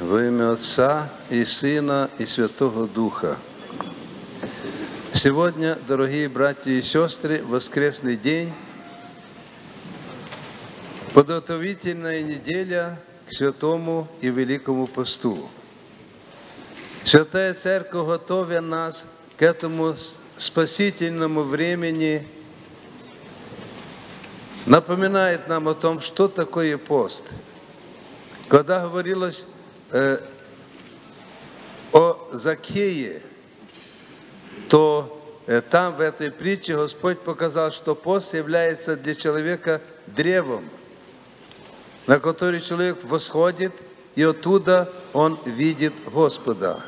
Во имя Отца и Сына и Святого Духа. Сегодня, дорогие братья и сестры, воскресный день, подготовительная неделя к Святому и Великому Посту. Святая Церковь, готовя нас к этому спасительному времени, напоминает нам о том, что такое пост. Когда говорилось э, о Закее, то э, там в этой притче Господь показал, что пост является для человека древом, на который человек восходит, и оттуда он видит Господа.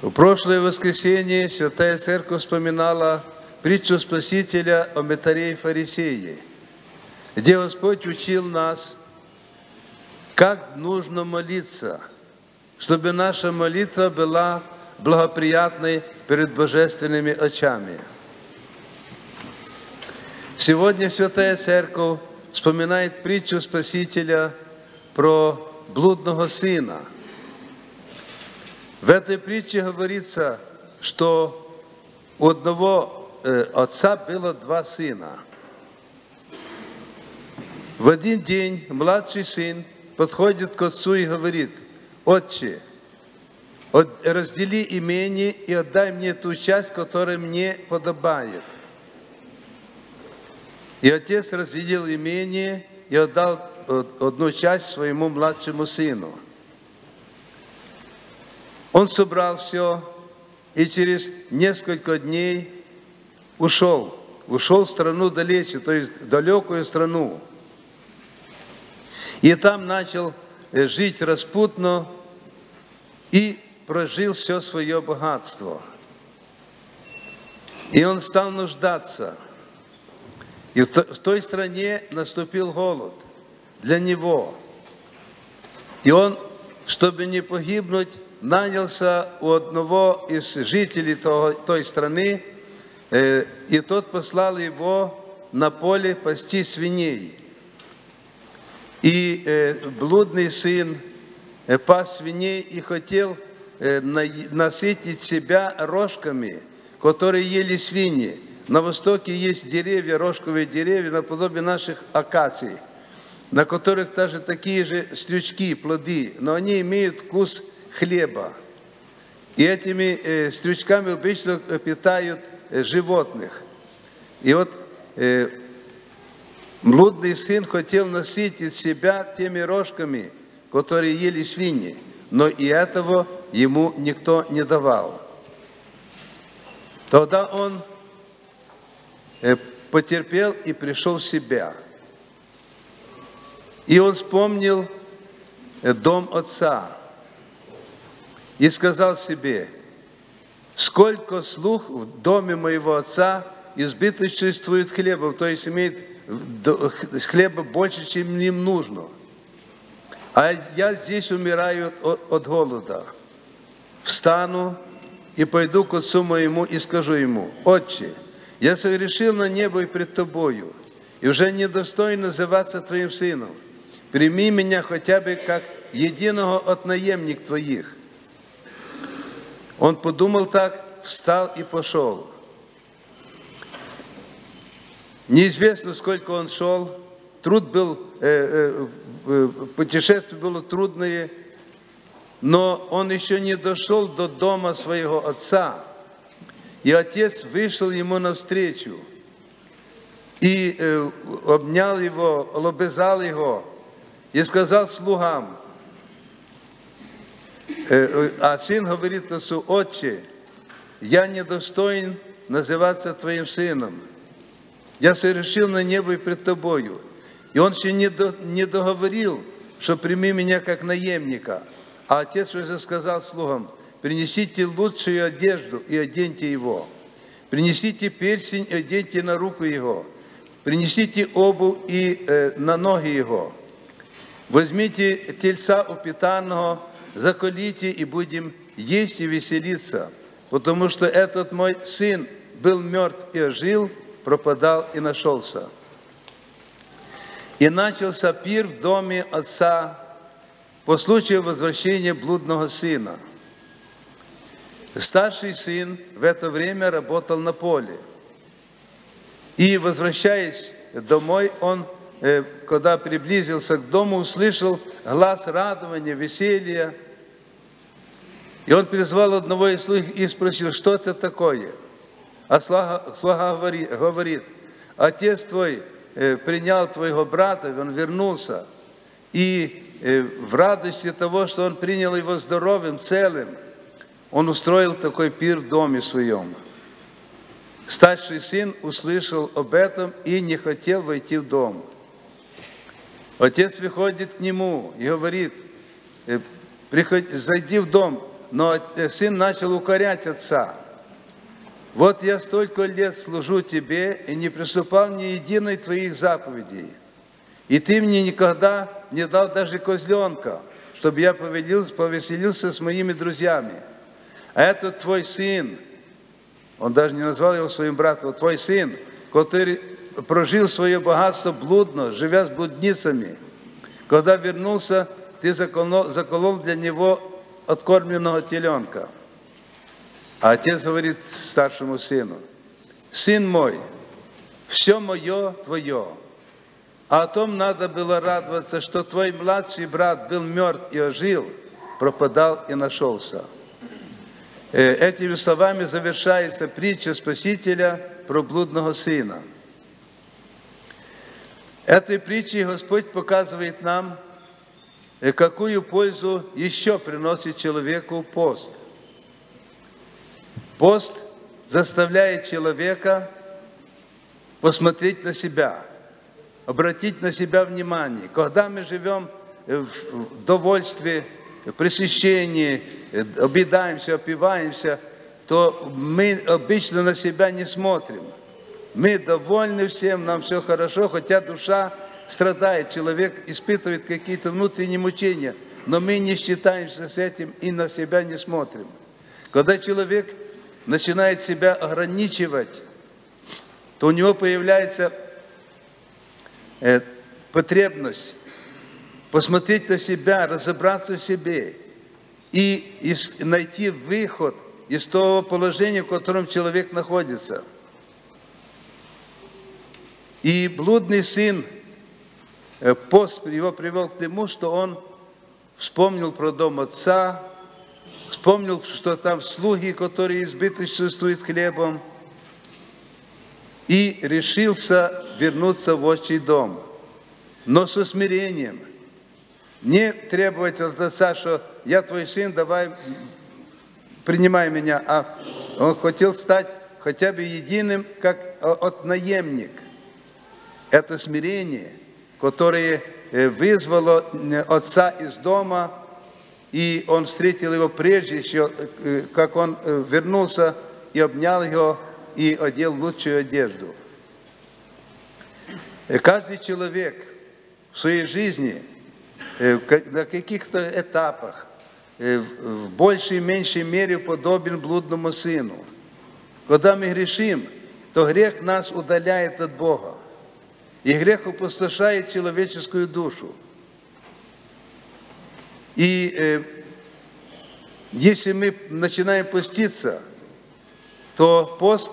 В прошлое воскресенье Святая Церковь вспоминала притчу Спасителя о метаре и фарисее, где Господь учил нас, как нужно молиться, чтобы наша молитва была благоприятной перед божественными очами. Сегодня Святая Церковь вспоминает притчу Спасителя про блудного сына. В этой притче говорится, что у одного э, отца было два сына. В один день младший сын подходит к отцу и говорит, «Отче, раздели имение и отдай мне ту часть, которая мне подобает». И отец разделил имение и отдал одну часть своему младшему сыну. Он собрал все и через несколько дней ушел. Ушел в страну далече, то есть далекую страну. И там начал э, жить распутно и прожил все свое богатство. И он стал нуждаться. И в той стране наступил голод для него. И он, чтобы не погибнуть, нанялся у одного из жителей той страны, э, и тот послал его на поле пасти свиней. Э, блудный сын э, пас свиней и хотел насытить себя рожками, которые ели свиньи. На востоке есть деревья, рожковые деревья, наподобие наших акаций, на которых также такие же стрючки, плоды, но они имеют вкус хлеба. И этими э, стрючками обычно питают э, животных. И вот э, блудный сын хотел насытить себя теми рожками, которые ели свиньи, но и этого ему никто не давал. Тогда он э, потерпел и пришел в себя. И он вспомнил э, дом отца, и сказал себе, сколько слух в доме моего отца избыточествует хлебом, то есть имеет хлеба больше, чем им нужно. А я здесь умираю от, от голода. Встану и пойду к отцу моему и скажу ему, «Отче, я согрешил на небо и пред тобою, и уже недостоин называться твоим сыном. Прими меня хотя бы как единого от наемник твоих». Он подумал так, встал и пошел. Неизвестно, сколько он шел. Труд был, э, э, путешествие было трудное, но он еще не дошел до дома своего отца. И отец вышел ему навстречу и э, обнял его, лобезал его и сказал слугам, Э, а сын говорит отцу, отче, я недостоин называться твоим сыном. Я совершил на небо и пред тобою. И он еще не, до, не договорил, что прими меня как наемника. А отец уже сказал слугам, принесите лучшую одежду и оденьте его. Принесите персень и оденьте на руку его. Принесите обувь и э, на ноги его. Возьмите тельца упитанного заколите и будем есть и веселиться, потому что этот мой сын был мертв и ожил, пропадал и нашелся. И начался пир в доме отца по случаю возвращения блудного сына. Старший сын в это время работал на поле. И, возвращаясь домой, он, э, когда приблизился к дому, услышал глаз радования, веселья. И он призвал одного из слуг и спросил, что это такое? А слуга говорит, говорит отец твой э, принял твоего брата, он вернулся. И э, в радости того, что он принял его здоровым, целым, он устроил такой пир в доме своем. Старший сын услышал об этом и не хотел войти в дом. Отец выходит к нему и говорит, «Э, зайди в дом. Но сын начал укорять отца. Вот я столько лет служу тебе и не приступал ни единой твоих заповедей. И ты мне никогда не дал даже козленка, чтобы я повеселился с моими друзьями. А этот твой сын, он даже не назвал его своим братом, твой сын, который прожил свое богатство блудно, живя с блудницами. Когда вернулся, ты заколол, заколол для него откормленного теленка. А отец говорит старшему сыну, сын мой, все мое твое, а о том надо было радоваться, что твой младший брат был мертв и ожил, пропадал и нашелся. Э, этими словами завершается притча Спасителя про блудного сына. Этой притчей Господь показывает нам, э, какую пользу еще приносит человеку пост. Пост заставляет человека посмотреть на себя, обратить на себя внимание. Когда мы живем в довольстве, пресыщении, обедаемся, опиваемся, то мы обычно на себя не смотрим. Мы довольны всем, нам все хорошо, хотя душа страдает, человек испытывает какие-то внутренние мучения, но мы не считаемся с этим и на себя не смотрим. Когда человек начинает себя ограничивать, то у него появляется э, потребность посмотреть на себя, разобраться в себе и найти выход из того положения, в котором человек находится. И блудный сын, э, пост его привел к тому, что он вспомнил про дом отца, вспомнил, что там слуги, которые избыточествуют хлебом, и решился вернуться в отчий дом, но со смирением. Не требовать от отца, что я твой сын, давай принимай меня, а он хотел стать хотя бы единым, как от наемник. Это смирение, которое э, вызвало э, отца из дома, и он встретил его прежде еще, э, как он э, вернулся и обнял его и одел лучшую одежду. И каждый человек в своей жизни э, на каких-то этапах в большей и меньшей мере подобен блудному сыну. Когда мы грешим, то грех нас удаляет от Бога. И грех опустошает человеческую душу. И э, если мы начинаем поститься, то пост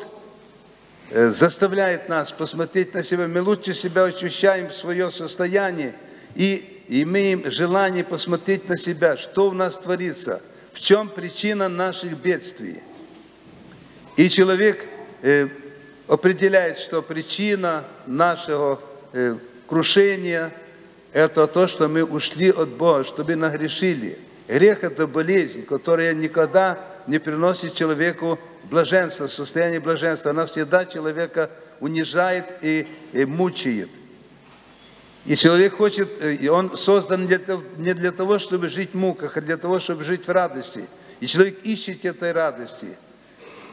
э, заставляет нас посмотреть на себя. Мы лучше себя ощущаем свое состояние и имеем желание посмотреть на себя, что у нас творится, в чем причина наших бедствий. И человек э, определяет, что причина нашего э, крушения – это то, что мы ушли от Бога, чтобы нагрешили. Грех – это болезнь, которая никогда не приносит человеку блаженства, состояние блаженства. Она всегда человека унижает и, и мучает. И человек хочет, э, и он создан не для того, чтобы жить в муках, а для того, чтобы жить в радости. И человек ищет этой радости.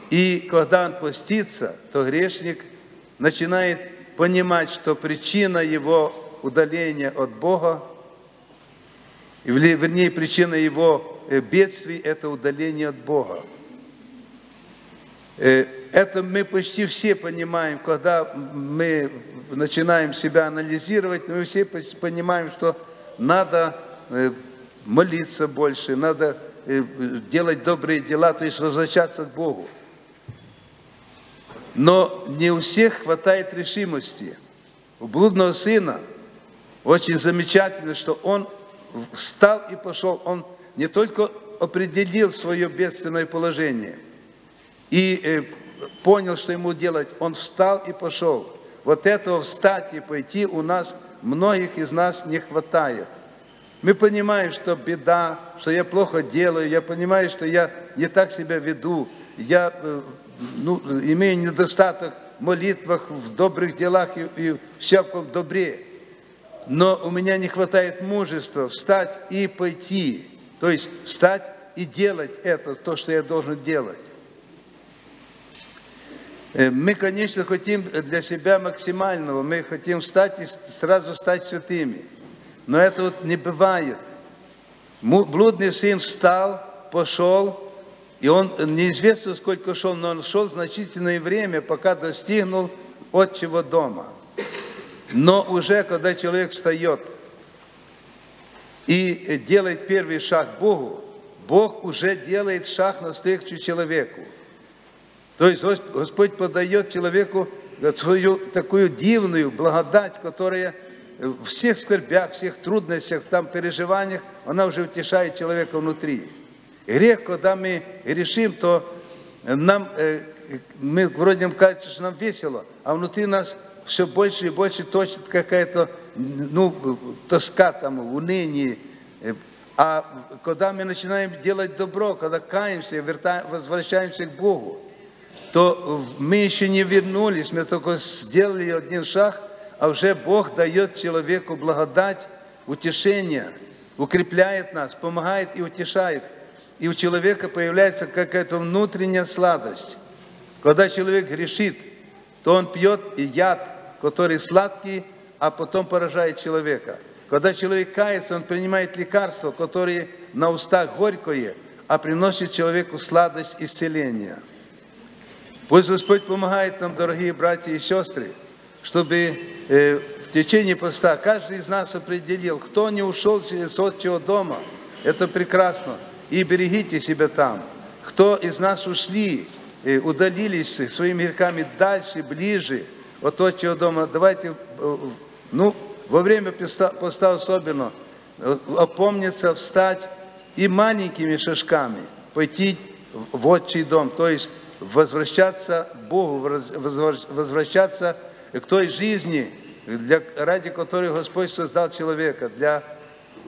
И когда он постится, то грешник начинает понимать, что причина его удаления от Бога, и вернее причина его э, бедствий – это удаление от Бога. Э, это мы почти все понимаем, когда мы начинаем себя анализировать, мы все понимаем, что надо э, молиться больше, надо делать добрые дела, то есть возвращаться к Богу. Но не у всех хватает решимости. У блудного сына очень замечательно, что он встал и пошел. Он не только определил свое бедственное положение и э, понял, что ему делать, он встал и пошел. Вот этого встать и пойти у нас, многих из нас не хватает. Мы понимаем, что беда, что я плохо делаю, я понимаю, что я не так себя веду, я э, ну, имею недостаток в молитвах, в добрых делах и, и всяком добре. Но у меня не хватает мужества встать и пойти. То есть встать и делать это, то, что я должен делать. Э, мы, конечно, хотим для себя максимального, мы хотим встать и сразу стать святыми. Но это вот не бывает. Блудный сын встал, пошел, и он неизвестно сколько шел, но он шел значительное время, пока достигнул отчего дома. Но уже когда человек встает и делает первый шаг Богу, Бог уже делает шаг навстречу человеку. То есть Господь подает человеку свою такую дивную благодать, которая в всех скорбях, всех трудностях, там переживаниях, она уже утешает человека внутри. Грех, когда мы решим, то нам, э, мы вроде кажется, что нам весело, а внутри нас все больше и больше точит какая-то ну, тоска там, уныние. А когда мы начинаем делать добро, когда каемся, возвращаемся к Богу, то мы еще не вернулись, мы только сделали один шаг, а уже Бог дает человеку благодать, утешение, укрепляет нас, помогает и утешает. И у человека появляется какая-то внутренняя сладость. Когда человек грешит, то он пьет и яд, который сладкий, а потом поражает человека. Когда человек кается, он принимает лекарства, которые на устах горькое, а приносит человеку сладость исцеления – Пусть Господь помогает нам, дорогие братья и сестры, чтобы э, в течение поста каждый из нас определил, кто не ушел с отчего дома, это прекрасно, и берегите себя там. Кто из нас ушли, э, удалились своими грехами дальше, ближе от отчего дома, давайте, э, ну, во время поста, поста особенно, опомниться, встать и маленькими шажками пойти в отчий дом, то есть возвращаться к Богу, возвращаться к той жизни, для, ради которой Господь создал человека, для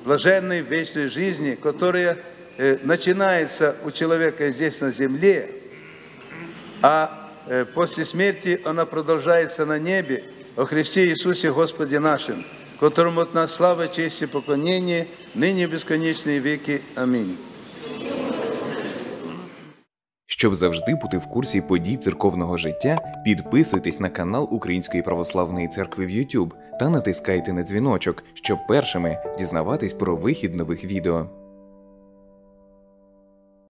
блаженной вечной жизни, которая э, начинается у человека здесь на земле, а э, после смерти она продолжается на небе, о Христе Иисусе Господе нашим, которому от нас слава, честь и поклонение, ныне бесконечные веки. Аминь. Щоб завжди бути в курсі подій церковного життя, підписуйтесь на канал Української православної церкви в YouTube та натискайте на дзвіночок, щоб першими дізнаватись про вихід нових відео.